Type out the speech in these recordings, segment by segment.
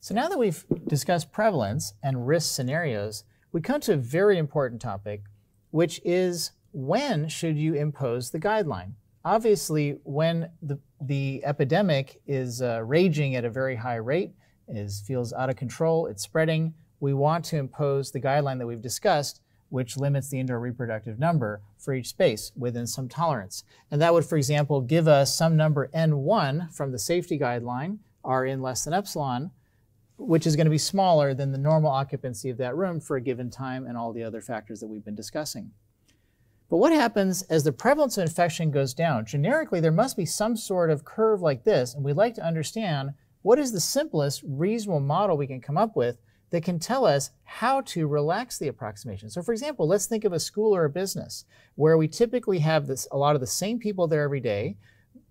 So now that we've discussed prevalence and risk scenarios, we come to a very important topic, which is when should you impose the guideline? Obviously, when the, the epidemic is uh, raging at a very high rate, is feels out of control, it's spreading, we want to impose the guideline that we've discussed, which limits the indoor reproductive number for each space within some tolerance. And that would, for example, give us some number n1 from the safety guideline, R in less than epsilon, which is going to be smaller than the normal occupancy of that room for a given time and all the other factors that we've been discussing. But what happens as the prevalence of infection goes down? Generically, there must be some sort of curve like this, and we'd like to understand what is the simplest reasonable model we can come up with that can tell us how to relax the approximation. So for example, let's think of a school or a business where we typically have this, a lot of the same people there every day,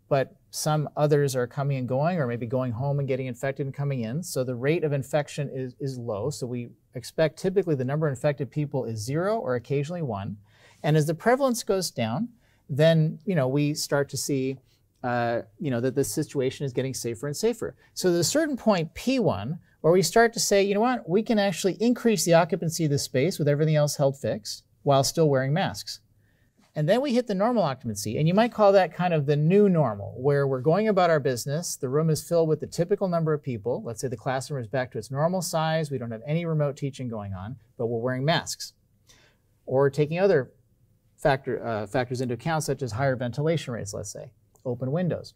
but some others are coming and going, or maybe going home and getting infected and coming in. So the rate of infection is, is low. So we expect typically the number of infected people is zero or occasionally one. And as the prevalence goes down, then you know we start to see uh, you know that the situation is getting safer and safer. So at a certain point, P1, where we start to say, you know what, we can actually increase the occupancy of the space with everything else held fixed while still wearing masks. And then we hit the normal occupancy. And you might call that kind of the new normal, where we're going about our business. The room is filled with the typical number of people. Let's say the classroom is back to its normal size. We don't have any remote teaching going on, but we're wearing masks. Or taking other factor, uh, factors into account, such as higher ventilation rates, let's say, open windows.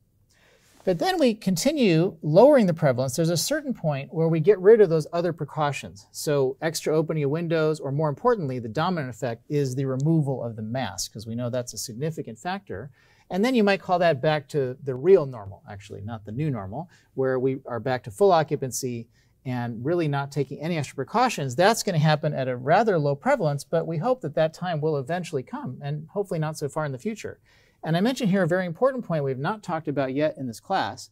But then we continue lowering the prevalence. There's a certain point where we get rid of those other precautions. So extra opening of windows, or more importantly, the dominant effect is the removal of the mask, because we know that's a significant factor. And then you might call that back to the real normal, actually, not the new normal, where we are back to full occupancy and really not taking any extra precautions. That's going to happen at a rather low prevalence, but we hope that that time will eventually come, and hopefully not so far in the future. And I mentioned here a very important point we've not talked about yet in this class,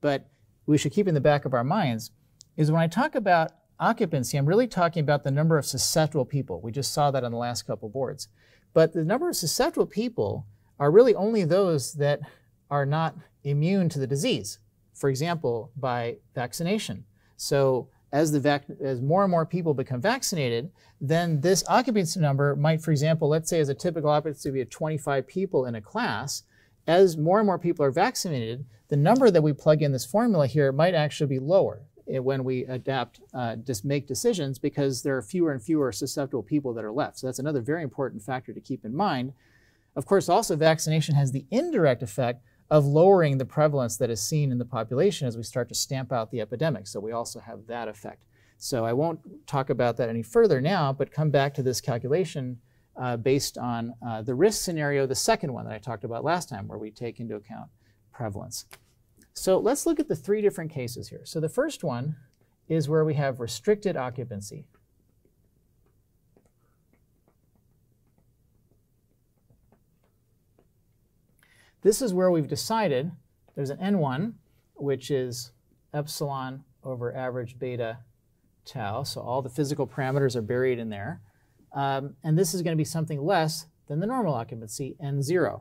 but we should keep in the back of our minds, is when I talk about occupancy, I'm really talking about the number of susceptible people. We just saw that on the last couple boards. But the number of susceptible people are really only those that are not immune to the disease. For example, by vaccination. So as, the vac- as more and more people become vaccinated, then this occupancy number might, for example, let's say as a typical occupancy be 25 people in a class, as more and more people are vaccinated, the number that we plug in this formula here might actually be lower eh, when we adapt, uh, just make decisions because there are fewer and fewer susceptible people that are left. So that's another very important factor to keep in mind. Of course, also vaccination has the indirect effect of lowering the prevalence that is seen in the population as we start to stamp out the epidemic. So we also have that effect. So I won't talk about that any further now, but come back to this calculation uh, based on uh, the risk scenario, the second one that I talked about last time, where we take into account prevalence. So let's look at the three different cases here. So the first one is where we have restricted occupancy. This is where we've decided there's an N1, which is epsilon over average beta tau. So all the physical parameters are buried in there. Um, and this is going to be something less than the normal occupancy, N0.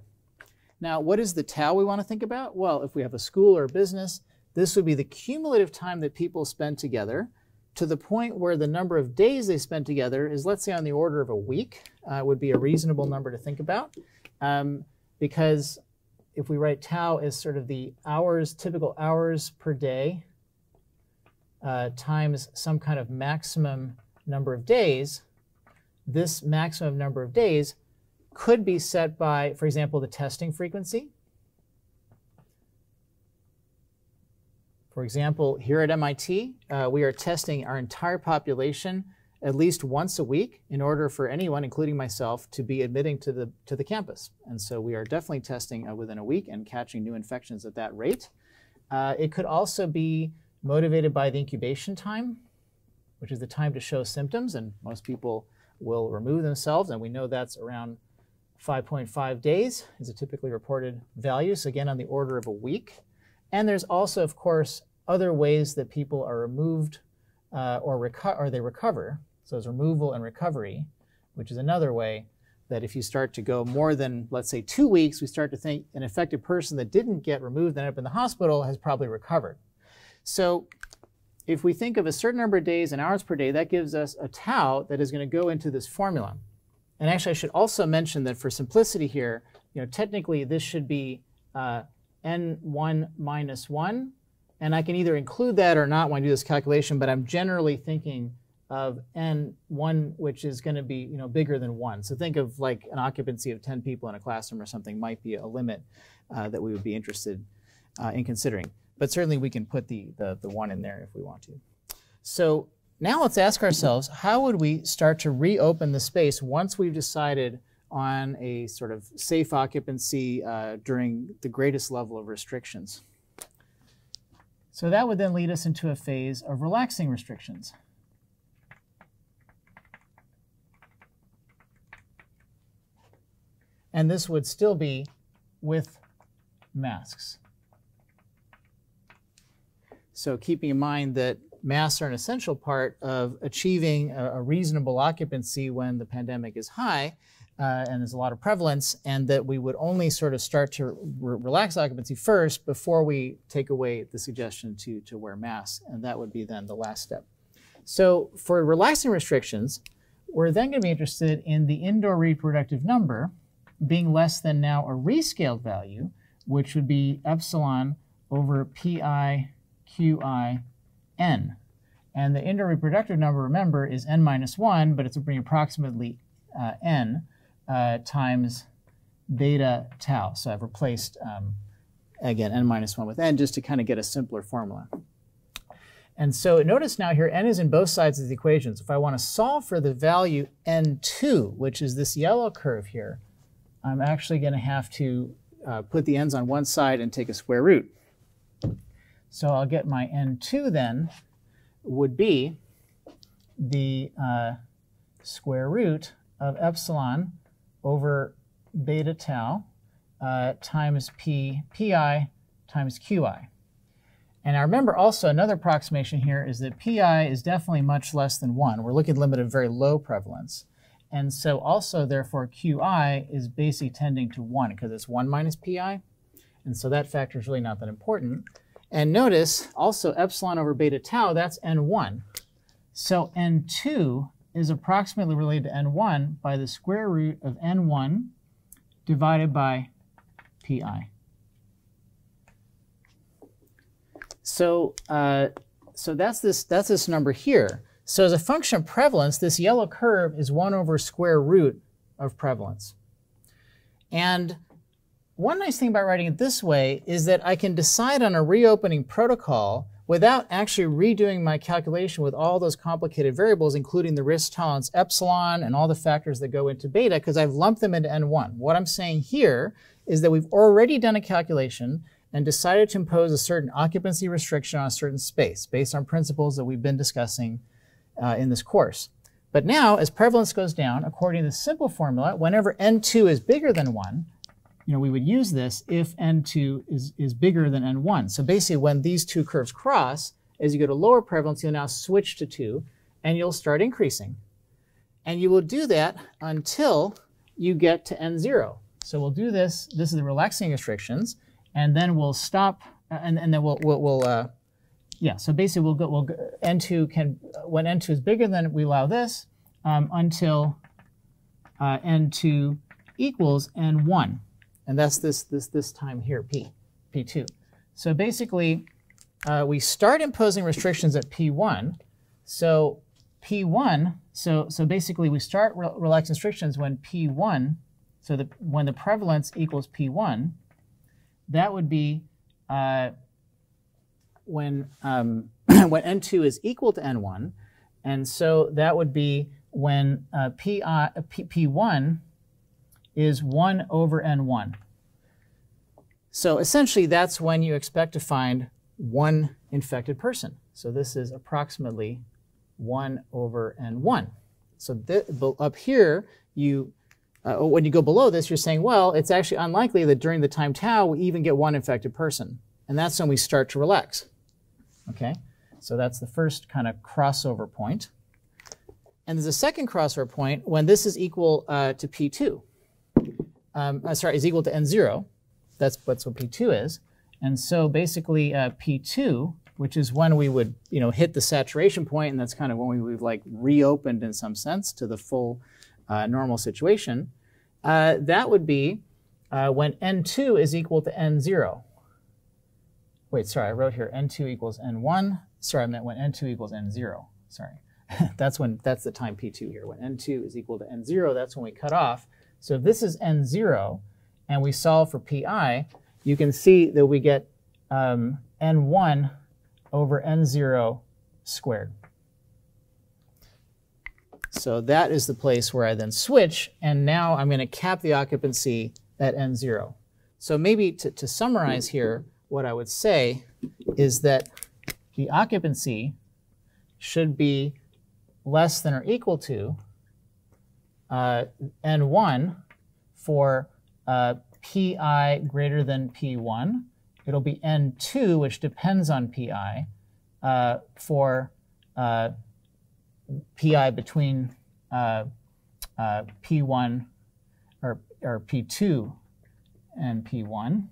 Now, what is the tau we want to think about? Well, if we have a school or a business, this would be the cumulative time that people spend together to the point where the number of days they spend together is, let's say, on the order of a week, uh, would be a reasonable number to think about. Um, because if we write tau as sort of the hours, typical hours per day, uh, times some kind of maximum number of days, this maximum number of days could be set by, for example, the testing frequency. For example, here at MIT, uh, we are testing our entire population at least once a week in order for anyone, including myself, to be admitting to the, to the campus. And so we are definitely testing uh, within a week and catching new infections at that rate. Uh, it could also be motivated by the incubation time, which is the time to show symptoms, and most people will remove themselves, and we know that's around 5.5 days is a typically reported value, so again on the order of a week. And there's also, of course, other ways that people are removed uh, or, or they recover. So it's removal and recovery, which is another way that if you start to go more than, let's say, two weeks, we start to think an affected person that didn't get removed and ended up in the hospital has probably recovered. So if we think of a certain number of days and hours per day, that gives us a tau that is going to go into this formula. And actually, I should also mention that for simplicity here, you know, technically this should be uh, n1 minus 1. And I can either include that or not when I do this calculation, but I'm generally thinking of n1, which is going to be you know, bigger than 1. So think of like an occupancy of 10 people in a classroom or something might be a limit uh, that we would be interested uh, in considering. But certainly we can put the, the, the 1 in there if we want to. So now let's ask ourselves, how would we start to reopen the space once we've decided on a sort of safe occupancy uh, during the greatest level of restrictions? So that would then lead us into a phase of relaxing restrictions. And this would still be with masks. So keeping in mind that masks are an essential part of achieving a, a reasonable occupancy when the pandemic is high uh, and there's a lot of prevalence, and that we would only sort of start to re relax occupancy first before we take away the suggestion to, to wear masks. And that would be then the last step. So for relaxing restrictions, we're then going to be interested in the indoor reproductive number being less than now a rescaled value, which would be epsilon over pi qi n. And the indoor reproductive number, remember, is n minus 1, but it's approximately uh, n uh, times beta tau. So I've replaced, um, again, n minus 1 with n just to kind of get a simpler formula. And so notice now here n is in both sides of the equation. So if I want to solve for the value n2, which is this yellow curve here, I'm actually going to have to uh, put the n's on one side and take a square root. So I'll get my n2 then would be the uh, square root of epsilon over beta tau uh, times p pi times qi. And I remember also another approximation here is that pi is definitely much less than 1. We're looking at limit of very low prevalence. And so also, therefore, qi is basically tending to 1 because it's 1 minus pi. And so that factor is really not that important. And notice also epsilon over beta tau, that's n1. So n2 is approximately related to n1 by the square root of n1 divided by pi. So, uh, so that's this, that's this number here. So as a function of prevalence, this yellow curve is 1 over square root of prevalence. And one nice thing about writing it this way is that I can decide on a reopening protocol without actually redoing my calculation with all those complicated variables, including the risk tolerance epsilon and all the factors that go into beta, because I've lumped them into N1. What I'm saying here is that we've already done a calculation and decided to impose a certain occupancy restriction on a certain space based on principles that we've been discussing uh, in this course. But now, as prevalence goes down, according to the simple formula, whenever N2 is bigger than 1, you know, we would use this if n2 is, is bigger than n1. So basically, when these two curves cross, as you go to lower prevalence, you'll now switch to 2, and you'll start increasing. And you will do that until you get to n0. So we'll do this. This is the relaxing restrictions, and then we'll stop, uh, and, and then we'll, we'll, we'll uh, yeah, so basically we'll go, we'll go, n2 can, when n2 is bigger than we allow this, um, until uh, n2 equals n1 and that's this, this, this time here, P, P2. So basically, uh, we start imposing restrictions at P1. So P1, so, so basically we start re relaxing restrictions when P1, so the, when the prevalence equals P1, that would be uh, when, um, when N2 is equal to N1. And so that would be when uh, P, P, P1 is 1 over n1. So essentially, that's when you expect to find one infected person. So this is approximately 1 over n1. So up here, you uh, when you go below this, you're saying, well, it's actually unlikely that during the time tau we even get one infected person. And that's when we start to relax. Okay, so that's the first kind of crossover point. And there's a second crossover point when this is equal uh, to P2 um, uh, sorry, is equal to n0. That's, that's what P2 is. And so basically uh, P2 which is when we would you know hit the saturation point, and that's kind of when we, we've like reopened in some sense to the full uh, normal situation, uh, that would be uh, when n2 is equal to n0. Wait, sorry, I wrote here n2 equals n1. Sorry, I meant when n2 equals n0. Sorry. that's when that's the time p2 here. When n2 is equal to n0, that's when we cut off. So if this is n0, and we solve for pi, you can see that we get um, n1 over n0 squared. So that is the place where I then switch, and now I'm going to cap the occupancy at n0. So maybe to, to summarize here, what I would say is that the occupancy should be less than or equal to uh, n1 for uh, pi greater than p1. It'll be n2, which depends on pi, uh, for uh, pi between uh, uh, p1 or, or p2 and p1.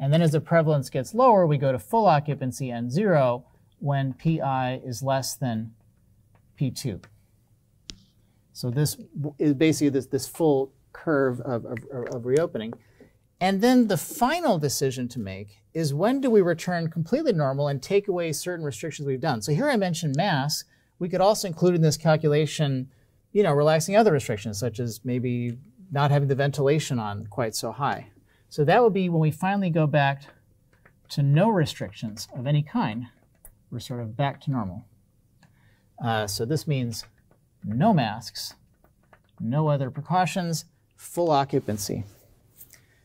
And then as the prevalence gets lower, we go to full occupancy n0 when pi is less than p2. So this is basically this, this full curve of, of, of reopening. And then the final decision to make is when do we return completely normal and take away certain restrictions we've done. So here I mentioned mass. We could also include in this calculation, you know, relaxing other restrictions, such as maybe not having the ventilation on quite so high. So that would be when we finally go back to no restrictions of any kind. We're sort of back to normal. Uh, so this means no masks, no other precautions, full occupancy.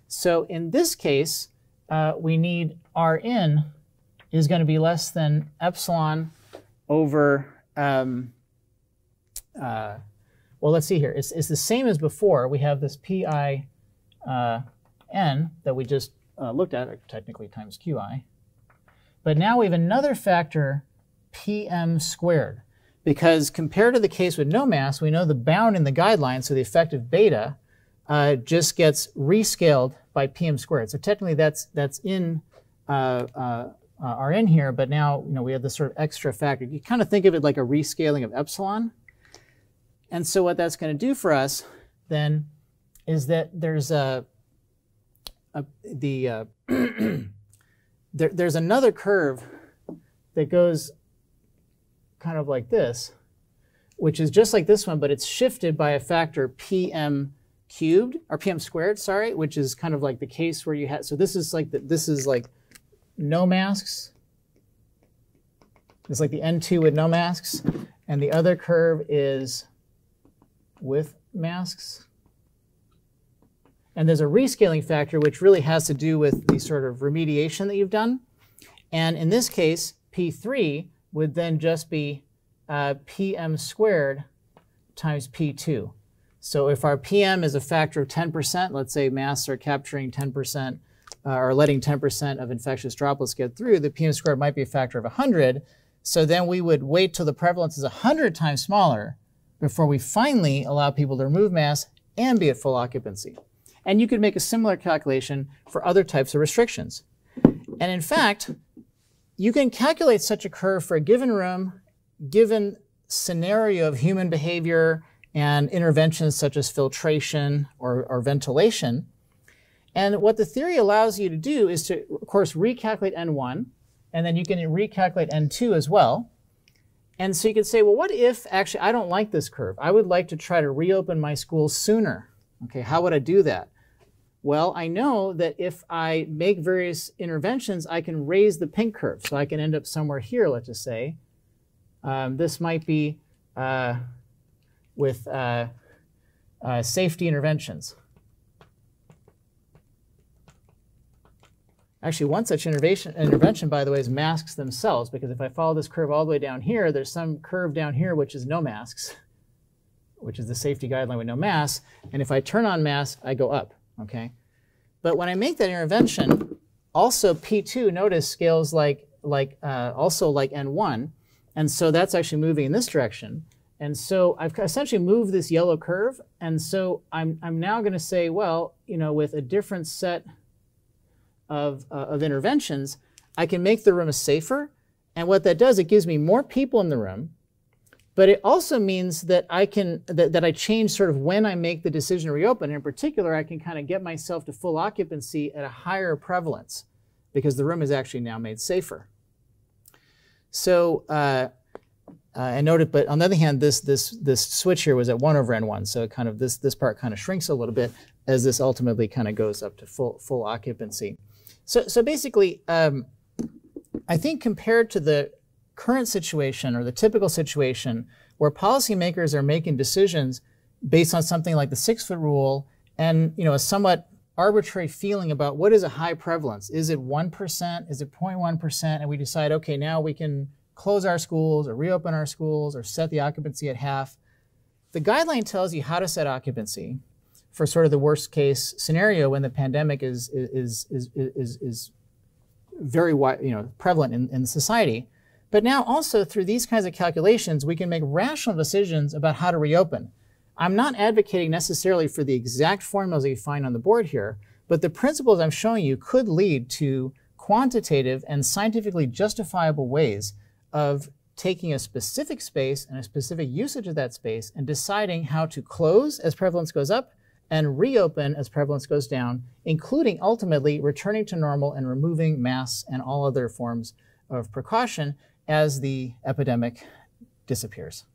So in this case, uh, we need Rn is going to be less than epsilon over, um, uh, well, let's see here. It's, it's the same as before. We have this pi uh, n that we just uh, looked at, or technically times qi. But now we have another factor, pm squared. Because compared to the case with no mass, we know the bound in the guideline, so the effective beta, uh, just gets rescaled by pm squared. So technically that's, that's in uh, uh, uh Rn here, but now you know, we have this sort of extra factor. You kind of think of it like a rescaling of epsilon. And so what that's going to do for us then is that there's a, a the uh, there, there's another curve that goes kind of like this, which is just like this one, but it's shifted by a factor pm cubed or pm squared, sorry, which is kind of like the case where you had. So this is like the, this is like no masks. It's like the n2 with no masks, and the other curve is with masks. And there's a rescaling factor, which really has to do with the sort of remediation that you've done. And in this case, P3 would then just be uh, PM squared times P2. So if our PM is a factor of 10%, let's say masks are capturing 10% uh, or letting 10% of infectious droplets get through, the PM squared might be a factor of 100. So then we would wait till the prevalence is 100 times smaller before we finally allow people to remove masks and be at full occupancy. And you could make a similar calculation for other types of restrictions. And in fact, you can calculate such a curve for a given room, given scenario of human behavior and interventions such as filtration or, or ventilation. And what the theory allows you to do is to, of course, recalculate N1, and then you can recalculate N2 as well. And so you could say, well, what if actually I don't like this curve? I would like to try to reopen my school sooner. Okay, how would I do that? Well, I know that if I make various interventions, I can raise the pink curve. So I can end up somewhere here, let's just say. Um, this might be uh, with uh, uh, safety interventions. Actually, one such intervention, by the way, is masks themselves, because if I follow this curve all the way down here, there's some curve down here which is no masks, which is the safety guideline with no masks. And if I turn on masks, I go up okay? But when I make that intervention, also P2, notice, scales like, like uh, also like N1, and so that's actually moving in this direction. And so I've essentially moved this yellow curve, and so I'm, I'm now going to say, well, you know, with a different set of, uh, of interventions, I can make the room safer. And what that does, it gives me more people in the room, but it also means that I can that, that I change sort of when I make the decision to reopen. In particular, I can kind of get myself to full occupancy at a higher prevalence because the room is actually now made safer. So uh, uh, I noted, but on the other hand, this this this switch here was at one over n1, so kind of this this part kind of shrinks a little bit as this ultimately kind of goes up to full full occupancy. So so basically, um, I think compared to the current situation or the typical situation where policymakers are making decisions based on something like the six foot rule and you know a somewhat arbitrary feeling about what is a high prevalence. Is it 1%? Is it 0.1%? And we decide, okay, now we can close our schools or reopen our schools or set the occupancy at half. The guideline tells you how to set occupancy for sort of the worst case scenario when the pandemic is, is, is, is, is very wide, you know, prevalent in, in society. But now also through these kinds of calculations, we can make rational decisions about how to reopen. I'm not advocating necessarily for the exact formulas that you find on the board here, but the principles I'm showing you could lead to quantitative and scientifically justifiable ways of taking a specific space and a specific usage of that space and deciding how to close as prevalence goes up and reopen as prevalence goes down, including ultimately returning to normal and removing masks and all other forms of precaution as the epidemic disappears.